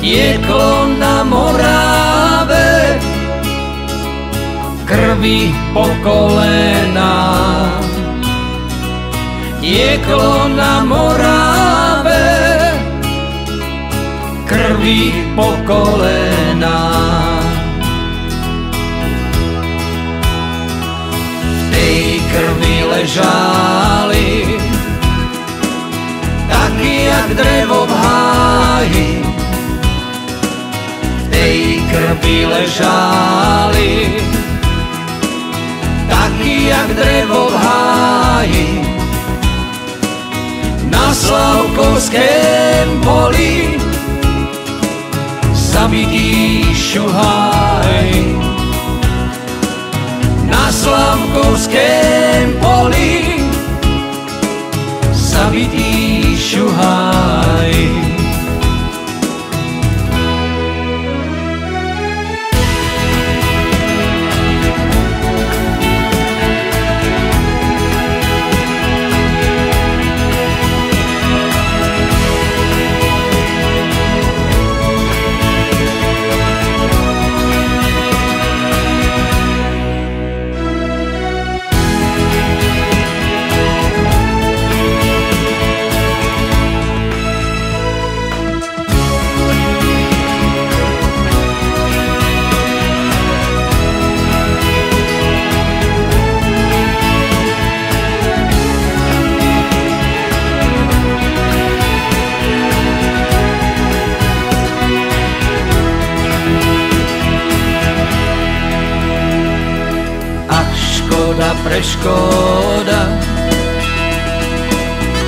Tieklo na Moráve Krvi po kolena. Tieklo na Moráve Krvi po kolena. Krvi ležali, taký jak drevo ležali, taký jak drevo v háji. Na Slavkovském poli zabitý šuhaj preškoda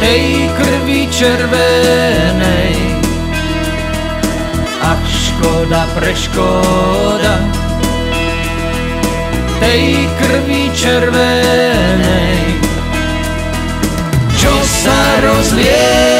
tej krvi červenej. Ach, škoda, preškoda tej krvi červenej, čo sa rozlie